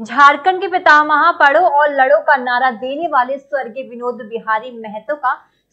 झारखंड के पितामह पढ़ो और लड़ो का नारा देने वाले स्वर्गीय विनोद बिहारी महतो का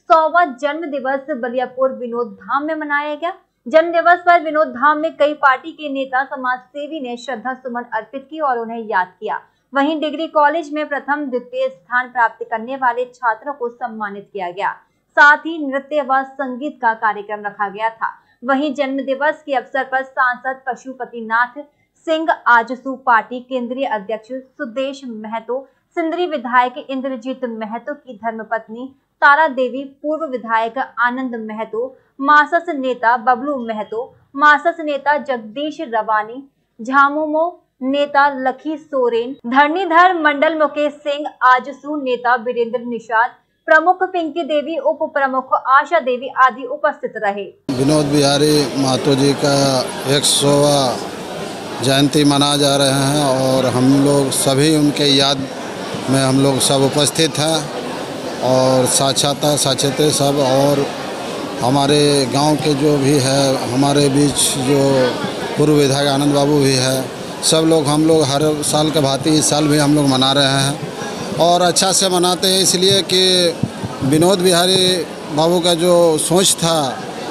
सौवा जन्म दिवस बलियापुर विनोद धाम में मनाया गया। जन्म दिवस पर विनोद धाम में कई पार्टी के नेता समाज सेवी ने श्रद्धा सुमन अर्पित की और उन्हें याद किया। वहीं डिग्री कॉलेज में प्रथम द्वितीय स्थान प्राप्त करने वाले छात्रों को सम्मानित किया गया। साथ ही नृत्य व संगीत का कार्यक्रम रखा गया था। वहीं जन्म दिवस के अवसर पर सांसद पशुपतिनाथ सिंह, आजसू पार्टी केंद्रीय अध्यक्ष सुदेश महतो, सिंदरी विधायक इंद्रजीत महतो की धर्मपत्नी तारा देवी, पूर्व विधायक आनंद महतो, मासस नेता बबलू महतो, मासस नेता जगदीश रवानी, झामुमो नेता लखी सोरेन धरणीधर मंडल मुकेश सिंह, आजसू नेता वीरेंद्र निषाद, प्रमुख पिंकी देवी, उप प्रमुख आशा देवी आदि उपस्थित रहे। विनोद बिहारी महतो जी का एक सौवा जयंती मना जा रहे हैं और हम लोग सभी उनके याद में हम लोग सब उपस्थित हैं और साक्षाता साक्षाते सब और हमारे गाँव के जो भी है, हमारे बीच जो पूर्व विधायक आनंद बाबू भी है, सब लोग हम लोग हर साल के भांति इस साल भी हम लोग मना रहे हैं और अच्छा से मनाते हैं, इसलिए कि विनोद बिहारी बाबू का जो सोच था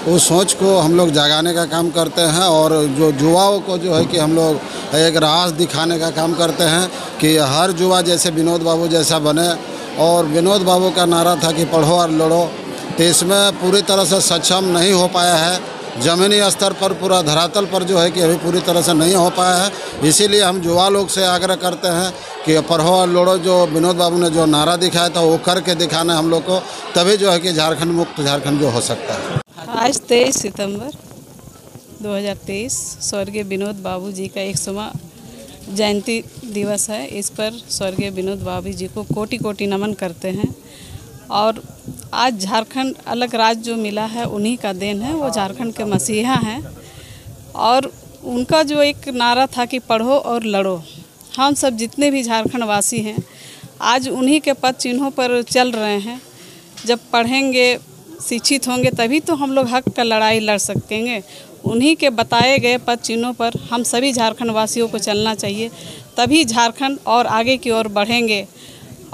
उस सोच को हम लोग जगाने का काम करते हैं और जो युवाओं को जो है कि हम लोग एक रास दिखाने का काम करते हैं कि हर युवा जैसे विनोद बाबू जैसा बने और विनोद बाबू का नारा था कि पढ़ो और लड़ो। तो इसमें पूरी तरह से सक्षम नहीं हो पाया है। ज़मीनी स्तर पर पूरा धरातल पर जो है कि अभी पूरी तरह से नहीं हो पाया है। इसीलिए हम युवा लोग से आग्रह करते हैं कि पढ़ो और लड़ो। जो विनोद बाबू ने जो नारा दिखाया था वो करके दिखाना हम लोग को, तभी जो है कि झारखंड मुक्त झारखंड जो हो सकता है। आज तेईस सितंबर 2023 स्वर्गीय विनोद बाबू जी का एक सौवा जयंती दिवस है। इस पर स्वर्गीय विनोद बाबू जी को कोटि कोटि नमन करते हैं और आज झारखंड अलग राज्य जो मिला है, उन्हीं का देन है। वो झारखंड के मसीहा हैं और उनका जो एक नारा था कि पढ़ो और लड़ो। हम सब जितने भी झारखंड वासी हैं, आज उन्हीं के पद चिन्हों पर चल रहे हैं। जब पढ़ेंगे शिक्षित होंगे तभी तो हम लोग हक का लड़ाई लड़ सकेंगे। उन्हीं के बताए गए पद चिन्हों पर हम सभी झारखंड वासियों को चलना चाहिए, तभी झारखंड और आगे की ओर बढ़ेंगे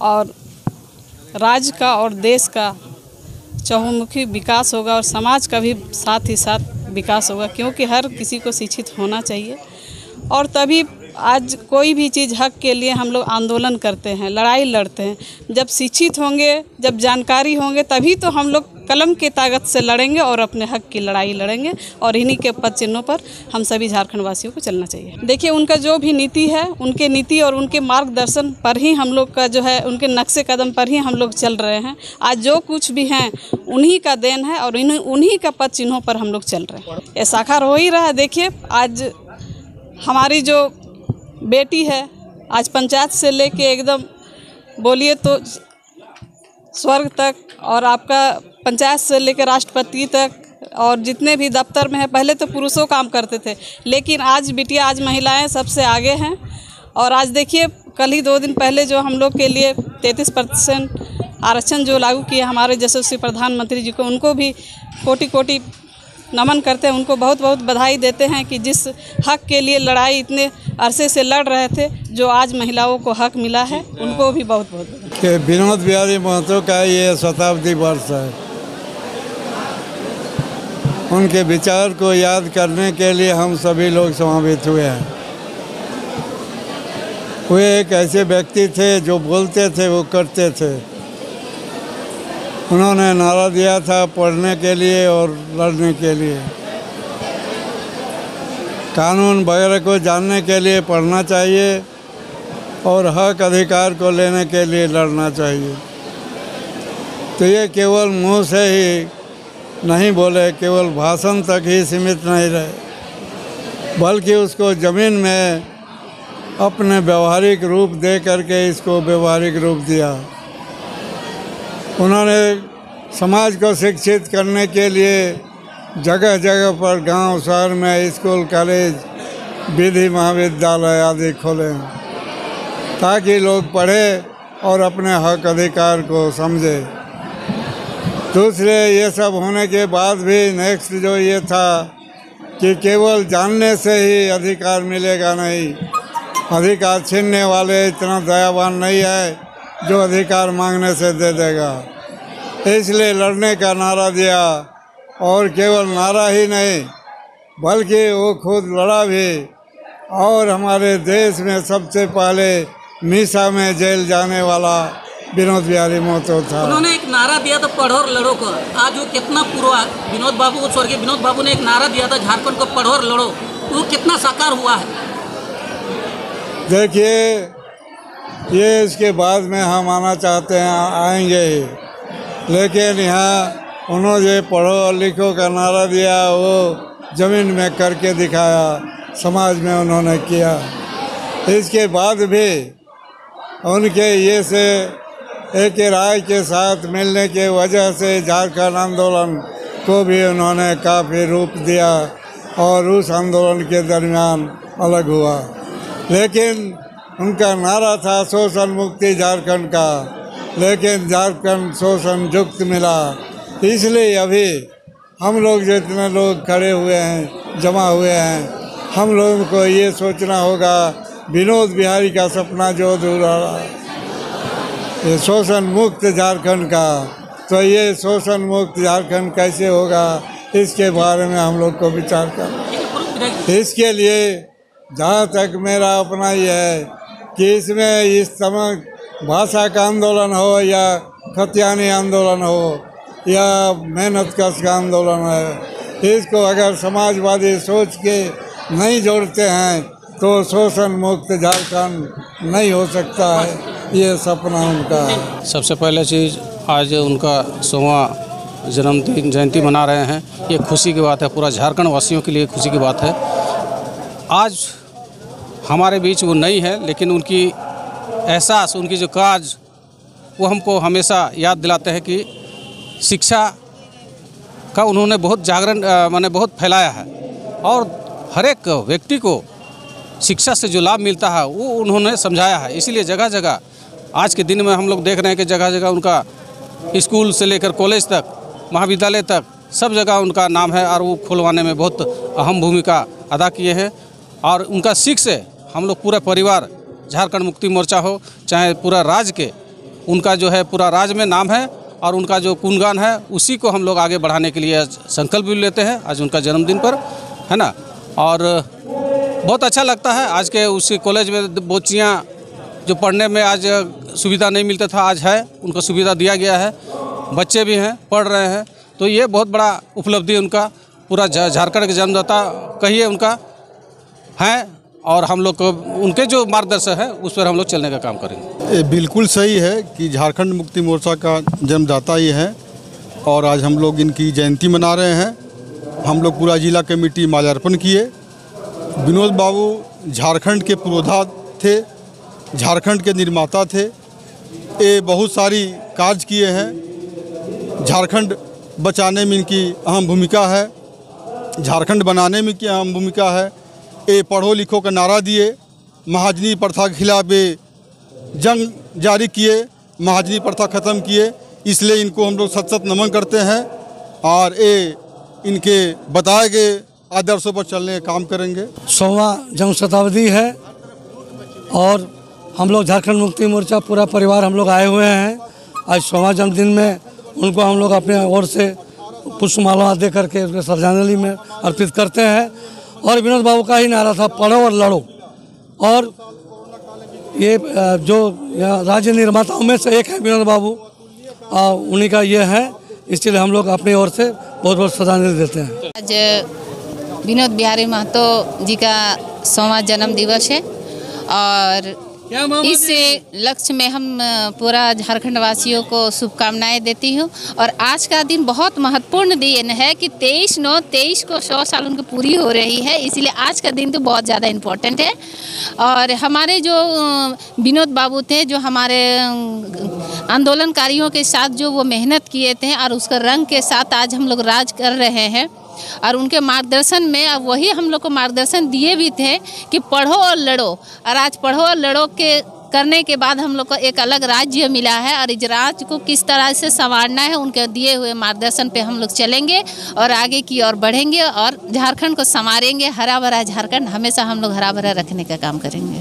और राज्य का और देश का चहुमुखी विकास होगा और समाज का भी साथ ही साथ विकास होगा, क्योंकि हर किसी को शिक्षित होना चाहिए। और तभी आज कोई भी चीज़ हक के लिए हम लोग आंदोलन करते हैं, लड़ाई लड़ते हैं। जब शिक्षित होंगे, जब जानकारी होंगे, तभी तो हम लोग कलम की ताकत से लड़ेंगे और अपने हक की लड़ाई लड़ेंगे और इन्हीं के पद चिन्हों पर हम सभी झारखंड वासियों को चलना चाहिए। देखिए, उनका जो भी नीति है, उनके नीति और उनके मार्गदर्शन पर ही हम लोग का जो है, उनके नक्शे कदम पर ही हम लोग चल रहे हैं। आज जो कुछ भी हैं, उन्हीं का देन है और उन्हीं का पद चिन्हों पर हम लोग चल रहे हैं। ये साकार हो ही रहा है। देखिए, आज हमारी जो बेटी है, आज पंचायत से लेके एकदम बोलिए तो स्वर्ग तक और आपका पंचायत से लेकर राष्ट्रपति तक और जितने भी दफ्तर में है, पहले तो पुरुषों काम करते थे, लेकिन आज बिटिया, आज महिलाएँ सबसे आगे हैं और आज देखिए, कल ही दो दिन पहले जो हम लोग के लिए तैंतीस परसेंट आरक्षण जो लागू किया हमारे यशस्वी प्रधानमंत्री जी को, उनको भी कोटि कोटि नमन करते हैं, उनको बहुत बहुत बधाई देते हैं कि जिस हक के लिए लड़ाई इतने अरसे से लड़ रहे थे, जो आज महिलाओं को हक मिला है, उनको भी बहुत बहुत विनोद बिहारी महतो का ये शताब्दी वर्ष है। उनके विचार को याद करने के लिए हम सभी लोग समावित हुए हैं। वे एक ऐसे व्यक्ति थे जो बोलते थे, वो करते थे। उन्होंने नारा दिया था पढ़ने के लिए और लड़ने के लिए। कानून वगैरह को जानने के लिए पढ़ना चाहिए और हक अधिकार को लेने के लिए लड़ना चाहिए। तो ये केवल मुँह से ही नहीं बोले, केवल भाषण तक ही सीमित नहीं रहे, बल्कि उसको ज़मीन में अपने व्यवहारिक रूप दे करके इसको व्यवहारिक रूप दिया। उन्होंने समाज को शिक्षित करने के लिए जगह जगह पर गाँव, शहर में स्कूल, कॉलेज, विधि महाविद्यालय आदि खोले, ताकि लोग पढ़े और अपने हक अधिकार को समझे। दूसरे ये सब होने के बाद भी नेक्स्ट जो ये था कि केवल जानने से ही अधिकार मिलेगा नहीं। अधिकार छीनने वाले इतना दयावान नहीं है जो अधिकार मांगने से दे देगा। इसलिए लड़ने का नारा दिया और केवल नारा ही नहीं, बल्कि वो खुद लड़ा भी। और हमारे देश में सबसे पहले मीसा में जेल जाने वाला विनोद बिहारी मोतो था। उन्होंने एक नारा दिया था पढ़ो और लड़ो को। आज वो कितना पूरा विनोद बाबू स्वर्गीय विनोद बाबू ने एक नारा दिया था झारखंड को पढ़ो और लड़ो। वो कितना साकार हुआ है। देखिए ये इसके बाद में हम आना चाहते हैं आएँगे ही। लेकिन यहाँ उन्होंने पढ़ो और लिखो का नारा दिया वो ज़मीन में करके दिखाया समाज में उन्होंने किया। इसके बाद भी उनके ये से एक राय के साथ मिलने के वजह से झारखंड आंदोलन को भी उन्होंने काफ़ी रूप दिया और उस आंदोलन के दरमियान अलग हुआ। लेकिन उनका नारा था शोषण मुक्ति झारखंड का, लेकिन झारखंड शोषण युक्त मिला। इसलिए अभी हम लोग जितने लोग खड़े हुए हैं, जमा हुए हैं, हम लोगों को ये सोचना होगा, विनोद बिहारी का सपना जो अधूरा रहा। शोषण मुक्त झारखंड का। तो ये शोषण मुक्त झारखंड कैसे होगा, इसके बारे में हम लोग को विचार कर। इसके लिए जहाँ तक मेरा अपना ये है कि इसमें इस समय भाषा का आंदोलन हो या खतियानी आंदोलन हो या मेहनत कश का आंदोलन है, इसको अगर समाजवादी सोच के नहीं जोड़ते हैं तो शोषण मुक्त झारखंड नहीं हो सकता है। ये सपना उनका है। सबसे पहले चीज़, आज उनका सोवा जन्मदिन जयंती मना रहे हैं। ये खुशी की बात है, पूरा झारखंड वासियों के लिए खुशी की बात है। आज हमारे बीच वो नहीं है, लेकिन उनकी एहसास, उनकी जो काज, वो हमको हमेशा याद दिलाते हैं कि शिक्षा का उन्होंने बहुत जागरण माने बहुत फैलाया है। और हर एक व्यक्ति को शिक्षा से जो लाभ मिलता है, वो उन्होंने समझाया है। इसीलिए जगह जगह आज के दिन में हम लोग देख रहे हैं कि जगह जगह उनका स्कूल से लेकर कॉलेज तक, महाविद्यालय तक, सब जगह उनका नाम है और वो खुलवाने में बहुत अहम भूमिका अदा किए हैं। और उनका सीख से हम लोग पूरा परिवार झारखंड मुक्ति मोर्चा हो, चाहे पूरा राज्य के, उनका जो है पूरा राज्य में नाम है और उनका जो गुणगान है, उसी को हम लोग आगे बढ़ाने के लिए संकल्प भी लेते हैं, आज उनका जन्मदिन पर, है ना? और बहुत अच्छा लगता है, आज के उसी कॉलेज में बच्चियाँ जो पढ़ने में आज सुविधा नहीं मिलता था, आज है, उनको सुविधा दिया गया है। बच्चे भी हैं, पढ़ रहे हैं। तो ये बहुत बड़ा उपलब्धि उनका, पूरा झारखंड के जन्मदाता कहिए उनका, हैं, और हम लोग को, उनके जो मार्गदर्शक है, उस पर हम लोग चलने का काम करेंगे। ये बिल्कुल सही है कि झारखंड मुक्ति मोर्चा का जन्मदाता ये है, और आज हम लोग इनकी जयंती मना रहे हैं। हम लोग पूरा जिला कमेटी माल्यार्पण किए। विनोद बाबू झारखंड के पुरोधा थे झारखंड के निर्माता थे। ये बहुत सारी कार्य किए हैं। झारखंड बचाने में इनकी अहम भूमिका है। झारखंड बनाने में की अहम भूमिका है। ये पढ़ो लिखो का नारा दिए। महाजनी प्रथा के खिलाफ जंग जारी किए। महाजनी प्रथा ख़त्म किए। इसलिए इनको हम लोग सत सत नमन करते हैं और ये इनके बताए गए आदर्शों पर चलने काम करेंगे। सोवा जन्म शताब्दी है और हम लोग झारखंड मुक्ति मोर्चा पूरा परिवार हम लोग आए हुए हैं। आज सोवा जन्मदिन में उनको हम लोग अपने ओर से पुष्पमाला दे करके उनके श्रद्धांजलि में अर्पित करते हैं। और विनोद बाबू का ही नारा था, पढ़ो और लड़ो। और ये जो राज्य निर्माताओं में से एक है विनोद बाबू उन्हीं का ये है। इसलिए हम लोग अपनी ओर से बहुत बहुत श्रद्धांजलि देते हैं। आज विनोद बिहारी महतो जी का सौवा जन्म दिवस है और इस लक्ष्य में हम पूरा झारखंड वासियों को शुभकामनाएँ देती हूँ। और आज का दिन बहुत महत्वपूर्ण दिन है कि तेईस नौ तेईस को सौ साल उनकी पूरी हो रही है इसीलिए आज का दिन तो बहुत ज़्यादा इम्पोर्टेंट है। और हमारे जो विनोद बाबू थे जो हमारे आंदोलनकारियों के साथ जो वो मेहनत किए थे और उसका रंग के साथ आज हम लोग राज कर रहे हैं और उनके मार्गदर्शन में अब वही हम लोग को मार्गदर्शन दिए भी थे कि पढ़ो और लड़ो। और आज पढ़ो और लड़ो के करने के बाद हम लोग को एक अलग राज्य मिला है और इस राज्य को किस तरह से संवारना है उनके दिए हुए मार्गदर्शन पे हम लोग चलेंगे और आगे की ओर बढ़ेंगे और झारखंड को संवारेंगे। हरा भरा झारखंड हमेशा हम लोग हरा भरा रखने का काम करेंगे।